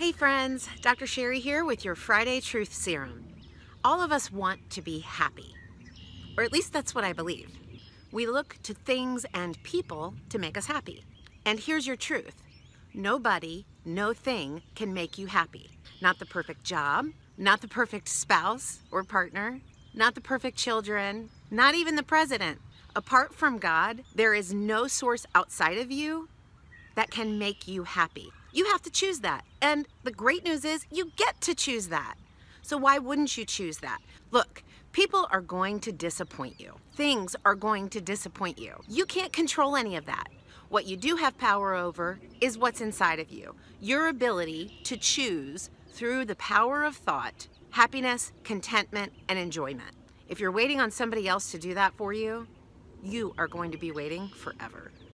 Hey friends, Dr. Sherri here with your Friday Truth Serum. All of us want to be happy, or at least that's what I believe. We look to things and people to make us happy. And here's your truth. Nobody, no thing can make you happy. Not the perfect job, not the perfect spouse or partner, not the perfect children, not even the president. Apart from God, there is no source outside of you that can make you happy. You have to choose that. And the great news is you get to choose that. So why wouldn't you choose that? Look, people are going to disappoint you. Things are going to disappoint you. You can't control any of that. What you do have power over is what's inside of you. Your ability to choose through the power of thought, happiness, contentment, and enjoyment. If you're waiting on somebody else to do that for you, you are going to be waiting forever.